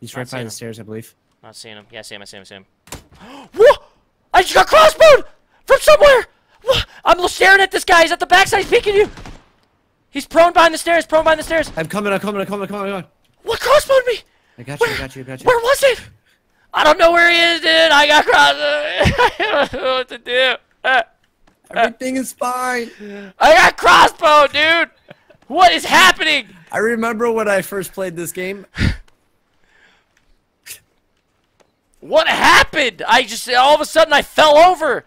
He's Not right by the him. stairs, I believe. Not seeing him. Yeah, I see him. I see him. I see him. what? I just got crossbowed from somewhere. What? I'm staring at this guy. He's at the backside. He's peeking you. He's prone behind the stairs. Prone behind the stairs. I'm coming, I'm coming, I'm coming, I'm coming, I'm coming. What crossbowed me? I got you, I got you, I got you. Where was it? I don't know where he is, dude. I got crossbowed. I don't know what to do. Uh, Everything is fine. I got crossbow, dude. What is happening? I remember when I first played this game. What happened? I just all of a sudden I fell over.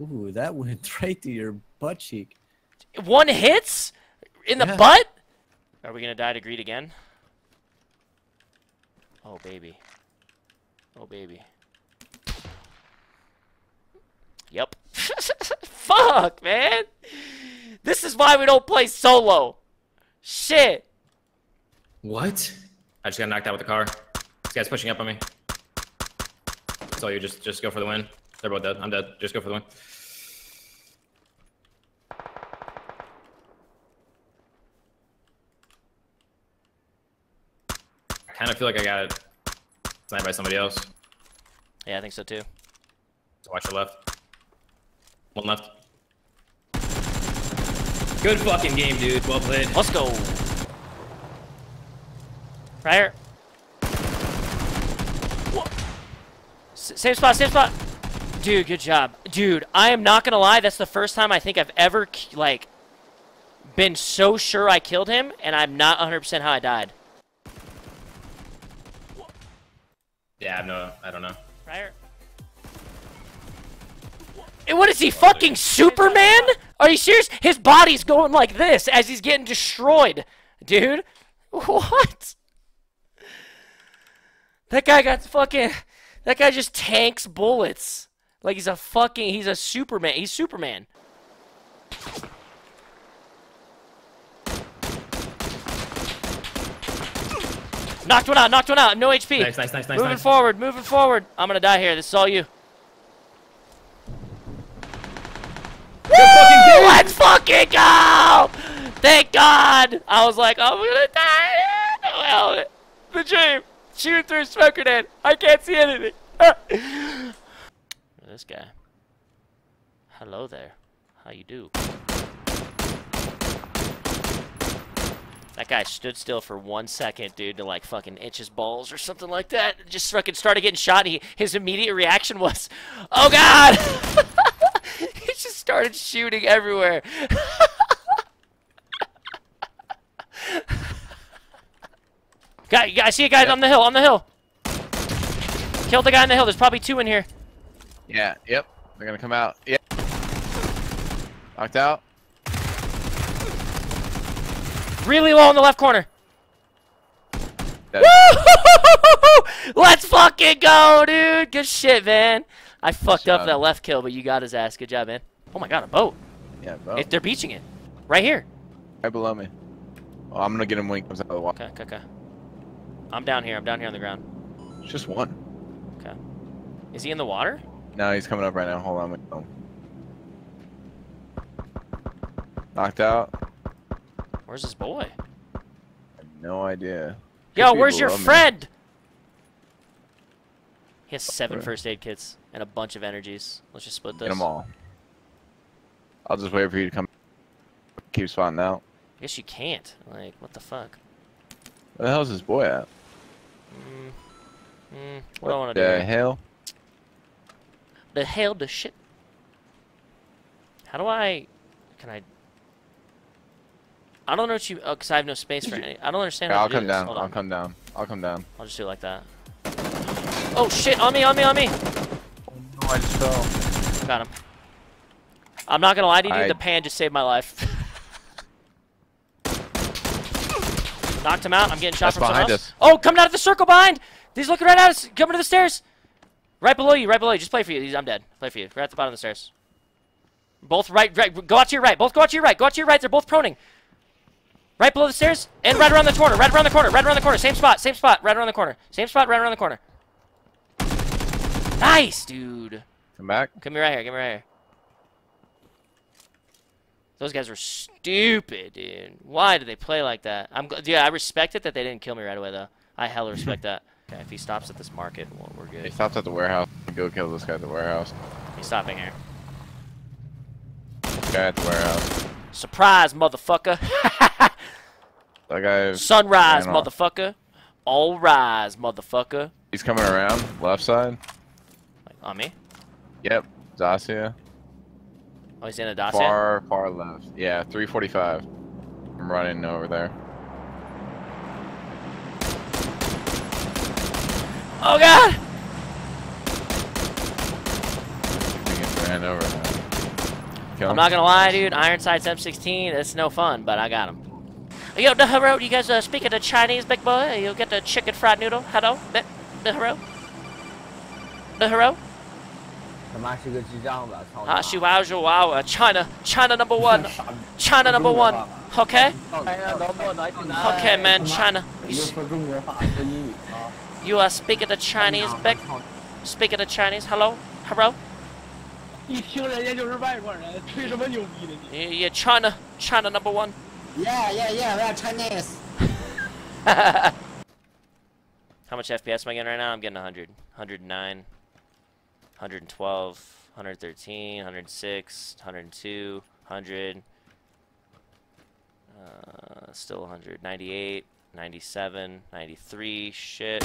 Ooh, that went right to your butt cheek. One hits in the Yeah. butt. Are we gonna die to greed again? Oh baby. Oh baby. Yep. Fuck, man. This is why we don't play solo. Shit. What? I just got knocked out with the car. This guy's pushing up on me. So you just just go for the win. They're both dead. I'm dead. Just go for the win. I kind of feel like I got it sniped by somebody else. Yeah, I think so too. So watch your left. One left. Good fucking game, dude. Well played. Let's go. Right here. Same spot, same spot. Dude, good job. Dude, I am not gonna lie, that's the first time I think I've ever, like, been so sure I killed him, and I'm not 100% how I died. Yeah, I no. I don't know. Here. And eh, what is he, fucking Superman? Are you serious? His body's going like this as he's getting destroyed. Dude, what? That guy got fucking... That guy just tanks bullets. Like he's a fucking... He's a Superman. He's Superman. Knocked one out, knocked one out. No HP. Nice, nice, nice, nice, Moving nice. forward, moving forward. I'm gonna die here. This is all you. Woo! Let's fucking go! Thank God! I was like, I'm gonna die. Well, the dream. Shooting through smoke grenade. I can't see anything. this guy. Hello there. How you do? That guy stood still for one second, dude, to like fucking itch his balls or something like that. Just fucking started getting shot. And he, his immediate reaction was, "Oh God!" he just started shooting everywhere. guy, I see a guy on the hill. On the hill. Kill the guy on the hill. There's probably two in here. Yeah, yep. They're gonna come out. Yep. Knocked out. Really low in the left corner. Let's fucking go, dude. Good shit, man. I fucked up that left kill, but you got his ass. Good job, man. Oh my god, a boat. Yeah, bro. If they're beaching it. Right here. Right below me. Oh, I'm gonna get him when he comes out of the water. Okay, okay, okay. I'm down here. I'm down here on the ground. It's just one. Okay. Is he in the water? No, he's coming up right now. Hold on. oh. Knocked out. Where's his boy? No idea. Yo, be where's your below me. friend? He has seven first aid kits and a bunch of energies. Let's just split this. Get them all. I'll just wait for you to come. Keep spotting out. I guess you can't. Like, what the fuck? Where the hell's this boy at? Mm, mm, what do I want to the do? here? hell? The hell the shit? How do I... Can I... I don't know what you... Oh, because I have no space for any... I don't understand Yeah, how I'll to do come this. down. Hold I'll on. come down. I'll come down. I'll just do it like that. Oh, shit! On me, on me, on me! Oh no, I just fell. Got him. I'm not gonna lie to you. I- The pan just saved my life. Knocked him out. I'm getting shot That's from behind else. us. Oh, coming out of the circle behind! He's looking right at us. Coming to the stairs. Right below you. Right below you. Just play for you. He's, I'm dead. Play for you. Right at the bottom of the stairs. Both right, right. Go out to your right. Both go out to your right. Go out to your right. They're both proning. Right below the stairs and right around the corner. Right around the corner. Right around the corner. Same spot. Same spot. Right around the corner. Same spot. Right around the corner. Nice, dude. Come back. Come here right here. Give me right here. Those guys were stupid, dude. Why did they play like that? I'm yeah, I respect it that they didn't kill me right away though. I hella respect that. Okay, if he stops at this market, well, we're good. He good. stopped at the warehouse. Go kill this guy at the warehouse. He's stopping here. Guy at the warehouse. Surprise, motherfucker! That guy. Sunrise, motherfucker! All rise, motherfucker! He's coming around left side. Like, on me? Yep. Dacia. Oh, he's in a Dacia. Far, far left. Yeah, 345. I'm running over there. Oh god! Ran over. I'm not gonna lie, dude. Ironsights M16, it's no fun, but I got him. Yo, the hero, you guys uh, speaking the Chinese, big boy? You get the chicken fried noodle? Hello, the hero? The hero? 他妈是个智障吧！操你妈！啊，是哇是哇哇，China China number one China number one OK 哎呀，能不能 OK man China 你又说中国话，说英语啊？ You are speaking the Chinese big speaking the Chinese Hello Hello 一听人家就是外国人，吹什么牛逼呢你？ Yeah yeah China China number one Yeah, yeah, yeah, we are Chinese. How much FPS am I getting right now? I'm getting 100 109 112 113 106 102 100 uh, still 100 98 97 93 shit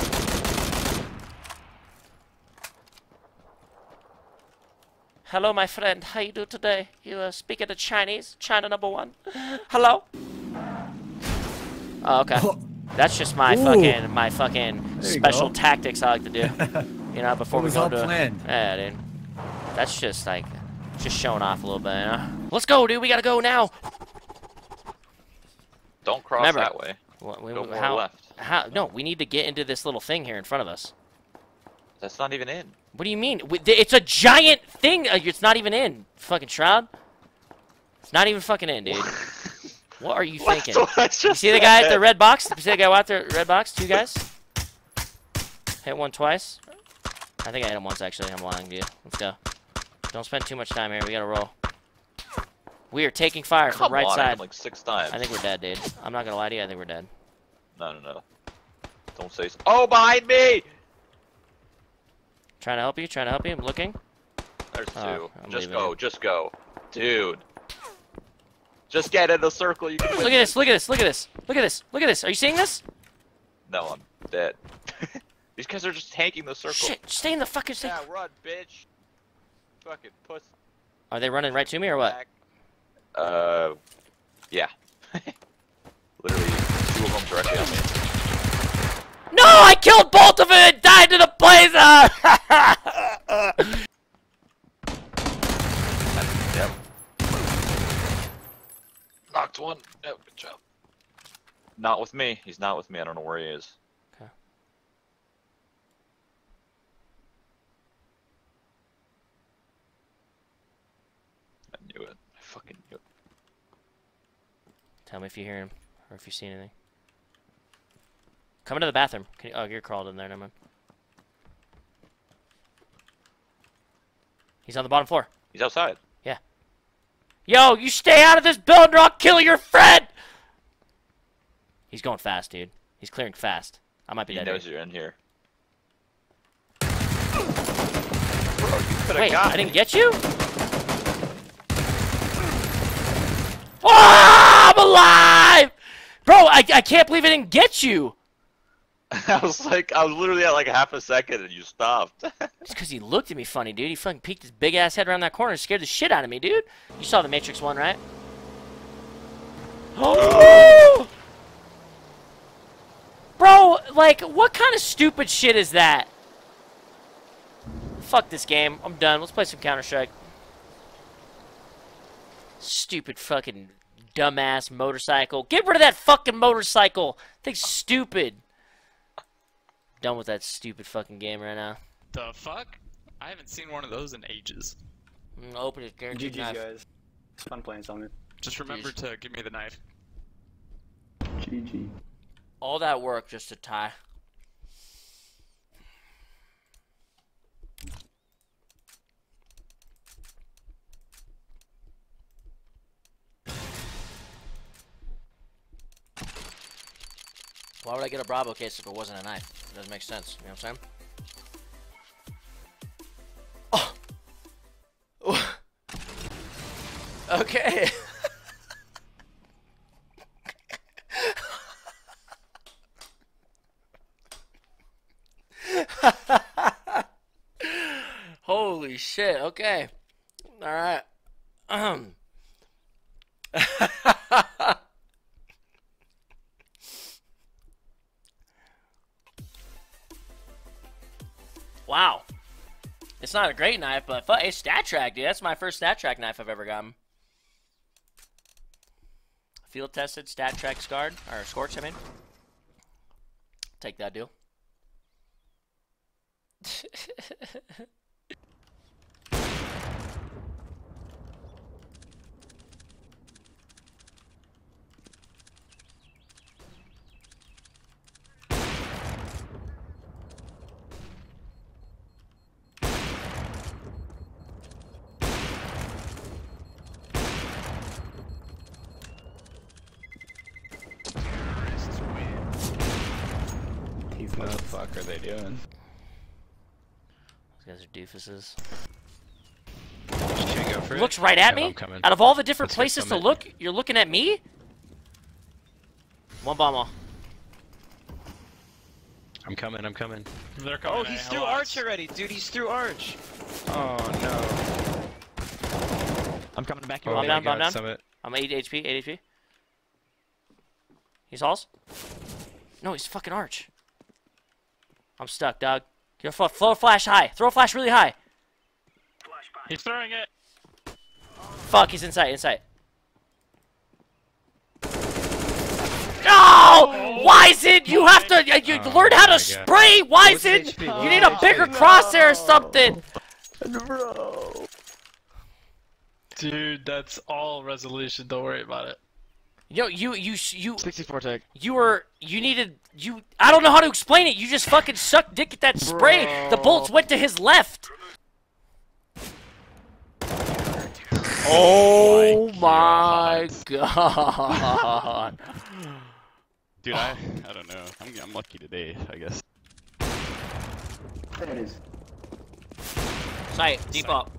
Hello, my friend. How you do today? You uh, speaking the Chinese? China number one. Hello. Oh, okay. That's just my Ooh. fucking my fucking special go. tactics I like to do. You know, before It we go all to planned. yeah, dude. That's just like just showing off a little bit. You know? Let's go, dude. We gotta go now. Don't cross Remember- that way. What, we, Go more how, left. How? No, we need to get into this little thing here in front of us. That's not even in. What do you mean? It's a giant thing. Uh, It's not even in. Fucking shroud. It's not even fucking in, dude. What are you thinking? What You see the guy at the red box? You see the guy out there, red box? Two guys? Hit one twice. I think I hit him once, actually. I'm lying to you. Let's go. Don't spend too much time here. We gotta roll. We are taking fire from right on, side. like six times. I think we're dead, dude. I'm not gonna lie to you. I think we're dead. No, no, no. Don't say so. Oh, behind me! Trying to help you. Trying to help you. I'm looking. There's oh, two. Oh, I'm just go, it. just go. Dude. Just get in the circle. You can Look at this. Look at this. Look at this. Look at this. Look at this. Are you seeing this? No, I'm dead. These guys are just tanking the circle. Shit. Stay in the fucking. Stay. Yeah, run, bitch. Fucking puss. Are they running right to me or what? Uh, yeah. Literally, two of them directly on me. No, I killed both of them and died to the blazer. Yep. Knocked one. Yep, good job. Not with me. He's not with me. I don't know where he is. Okay. I knew it. I fucking knew it. Tell me if you hear him or if you see anything. Come into the bathroom. Can you, oh, you're crawled in there. Never mind. He's on the bottom floor. He's outside. Yeah. Yo, you stay out of this building or I'll kill your friend! He's going fast, dude. He's clearing fast. I might be He dead. knows here. you're in here. Bro, you could have Wait, I didn't get you? Oh, ah! I'm alive! Bro, I, I can't believe I didn't get you! I was like, I was literally at like half a second and you stopped. Just because he looked at me funny, dude. He fucking peeked his big ass head around that corner and scared the shit out of me, dude. You saw the Matrix one, right? Oh! Bro, like, what kind of stupid shit is that? Fuck this game. I'm done. Let's play some Counter Strike. Stupid fucking dumbass motorcycle. Get rid of that fucking motorcycle. Thing's stupid. Done with that stupid fucking game right now. The fuck? I haven't seen one of those in ages. Mm, open it, guaranteed GG knife. guys. It's fun playing something. Just remember to give me the knife. GG. All that work just to tie. Why would I get a Bravo case if it wasn't a knife? It doesn't make sense. You know what I'm saying? Oh. okay. Holy shit. Okay. All right. Um. wow. It's not a great knife, but it's StatTrak, dude. That's my first StatTrak knife I've ever gotten. Field tested StatTrak scarred or scorch. I mean, take that deal. He's what the fuck are they doing? Those guys are doofuses. Should we go for it? Looks right at Yeah, me. I'm. Out of all the different Let's places to look, you're looking at me. One bomb. I'm coming, I'm coming. They're oh, coming. Oh, he's through Arch already, dude. He's through Arch. Oh no. I'm coming back Oh your Bomb way. down, my bomb god, down. Summit. I'm 8 HP, 8 HP. He's halls. No, he's fucking arch. I'm stuck, dog. Your fl- throw a flash high. Throw a flash really high. He's throwing it. Fuck, he's inside, inside. No! Oh. Why is it? You have to. You Oh learn how to spray. Why is it? You need a HP? bigger crosshair or something. Dude, that's all resolution. Don't worry about it. You know, you you you 64 tag. you were you needed you. I don't know how to explain it. You just fucking sucked dick at that spray. The bolts went to his left. Oh my god. Dude, I, I don't know. I'm, I'm lucky today, I guess. There it is. Sight, deep up.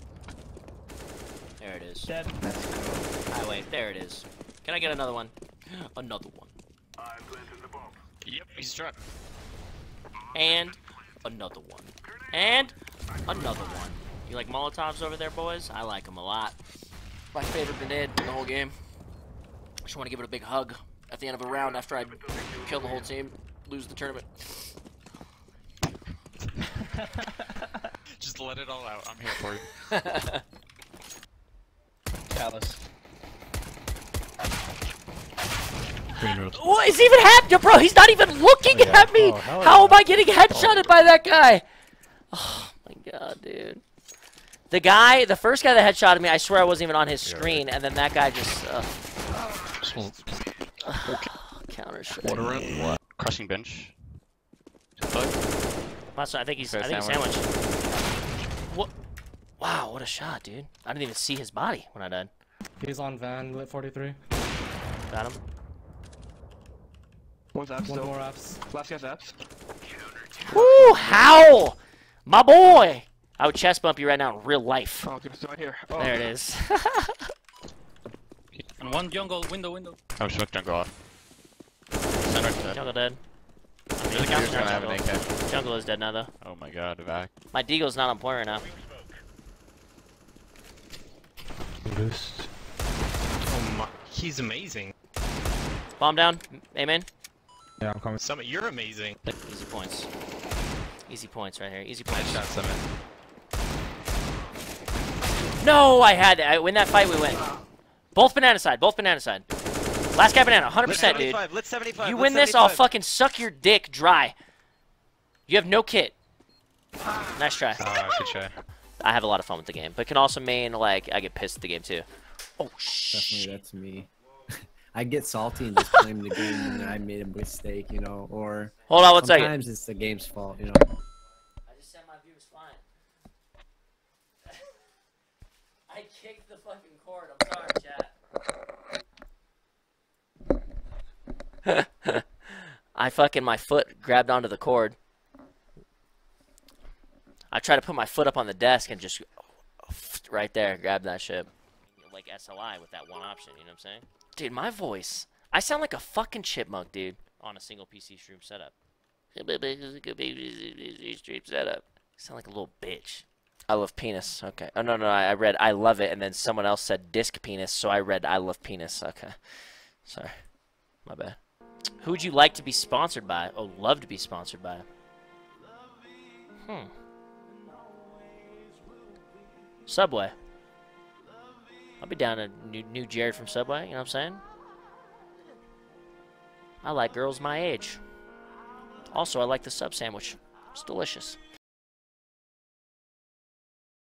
There it is. Dead. Highway, there it is. Can I get another one? Another one. Yep, he's struck. And another one. And another one. You like Molotovs over there, boys? I like them a lot. My favorite grenade in the whole game. Just want to give it a big hug at the end of a round after I kill the whole team, lose the tournament. Just let it all out. I'm here for you. Dallas. What is even happening, bro? He's not even looking Oh, yeah. at me. Oh, How yeah. am I getting headshotted by that guy? Oh my god, dude. The guy, the first guy that headshotted me, I swear I wasn't even on his screen, and then that guy just uh, counter shot. What? Crushing bench. That's- I think he's. I Fair think he's sandwich. sandwich. What? Wow, what a shot, dude! I didn't even see his body when I died. He's on van, lit 43. Got him. One's up One still. more apps. Last guy's up. Woo! Howl, my boy. I would chest bump you right now in real life. Oh, dude, it's right here. Oh. There it is. And one jungle, window, window. Oh, smoke jungle off. Center dead. Jungle dead. He's counts gonna now, have an jungle. AK. Jungle is dead now though. Oh my god, Vac. My Deagle's not on point right now. Boost. Oh my, he's amazing. Bomb down. Amen. Yeah, I'm coming. Summit, you're amazing. Easy points. Easy points right here. Easy points. Headshot Summit. No, I had I win that fight. We win. Both banana side. Both banana side. Last guy banana. 100%, dude. Lit 75. You lit win this, I'll 75. fucking suck your dick dry. You have no kit. Nice try. Ah, good try. I have a lot of fun with the game, but can also mean like I get pissed at the game too. Oh shit. Definitely, that's me. I get salty and just blame the game and I made a mistake, you know, or Hold on one second. sometimes it's the game's fault, you know. I just said my view was fine. I kicked the fucking cord. I'm sorry, chat. I fucking my foot grabbed onto the cord. I tried to put my foot up on the desk and just right there, grab that shit. Like SLI with that one option, you know what I'm saying? Dude, my voice. I sound like a fucking chipmunk, dude, on a single PC stream setup. Stream setup. Sound like a little bitch. I love penis. Okay. Oh no no, I I read I love it, and then someone else said disc penis, so I read I love penis. Okay. Sorry. My bad. Who would you like to be sponsored by? Oh, love to be sponsored by. Hmm. Subway. I'll be down to new, new Jared from Subway, you know what I'm saying? I like girls my age. Also, I like the sub sandwich. It's delicious.